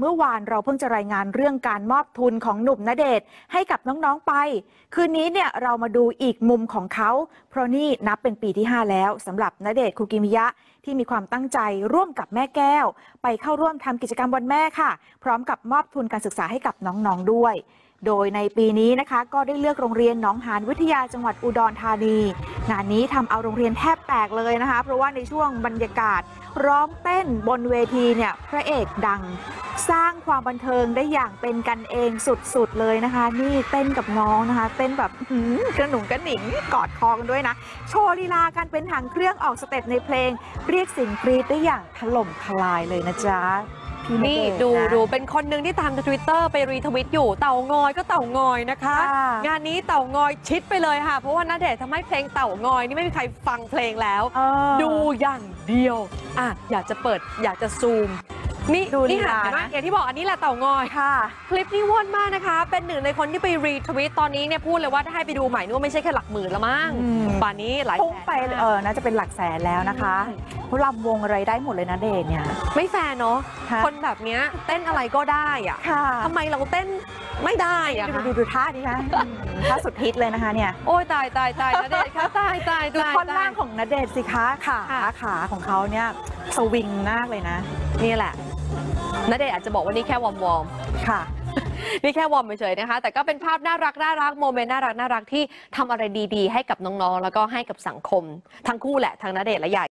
เมื่อวานเราเพิ่งจะรายงานเรื่องการมอบทุนของหนุ่มณเดชน์ให้กับน้องๆไป คืนนี้เนี่ยเรามาดูอีกมุมของเขา เพราะนี่นับเป็นปีที่ 5 แล้วสำหรับณเดชน์คุกิมิยะที่มีความตั้งใจร่วมกับแม่แก้ว ไปเข้าร่วมทำกิจกรรมวันแม่ค่ะ พร้อมกับมอบทุนการศึกษาให้กับน้องๆด้วย โดยในปีนี้นะคะ ก็ได้เลือกโรงเรียนหนองหานวิทยาจังหวัดอุดรธานี งานนี้ทำเอาโรงเรียนแทบแตกเลยนะคะ เพราะว่าในช่วงบรรยากาศร้องเต้นบนเวทีเนี่ยพระเอกดัง สร้างความบันเทิงได้อย่างเป็นกันเองสุดๆเลยนะคะ นี่เต้นกับน้องนะคะ เต้นแบบหือกระหนุ่งกระหนิงกอดคอกันด้วยนะ โชว์ลีลาการเป็นหางเครื่องออกสเต็ปในเพลง เรียกเสียงกรี๊ดได้อย่างถล่มทลายเลยนะจ๊ะ นี่เชนดูนะดูเป็นคนหนึ่งที่ตามทวิตเตอร์ไปรีทวิตอยู่เต่างอยก็เต่างอยนะคะค่ะงานนี้เต่างอยชิดไปเลยค่ะ เพราะว่าณเดชน์ทำให้เพลงเต่างอยนี่ไม่มีใครฟังเพลงแล้วเออดูอย่างเดียวอะอยากจะเปิดอยากจะซูม นี่ดูลีนี่ค่ะลาเห็นไหมนะ อย่างที่บอกอันนี้แหละเต่างอย ค่ะ คลิปนี้ว่อนมากนะคะ เป็นหนึ่งในคนที่ไปรีทวิตตอนนี้เนี่ยพูดเลยว่าถ้าให้ไปดูใหม่นี่ว่าไม่ใช่แค่หลักหมื่นละมั้งอืม ป่านนี้หลายพุ่งแสนไปเออน่าจะเป็นหลักแสนแล้วนะคะเขาลำวงอะไรได้หมดเลยนะเดชน์เนี่ย ไม่แฟร์เนาะค่ะ คนแบบเนี้ยเต้นอะไรก็ได้อะค่ะทำไมเราเต้นไม่ได้อะดูคะ ดูดูท่านี้นะอืมท่าสุดฮิตเลยนะคะเนี่ย โอ้ยตายตายตายณเดชน์คะตายตายดูตายท่อนขาล่างของณเดชน์สิคะขาค่ะ ขาของเขาเนี่ยสวิงมากเลยนะ นี่แหละ ณเดชน์อาจจะบอกว่านี่แค่ warm warm ค่ะ นี่แค่ warm เฉยๆนะคะ แต่ก็เป็นภาพน่ารักน่ารัก moment น่ารักน่ารักที่ทำอะไรดีๆ ให้กับน้องๆ แล้วก็ให้กับสังคม ทั้งคู่แหละทั้งณเดชน์และญาญ่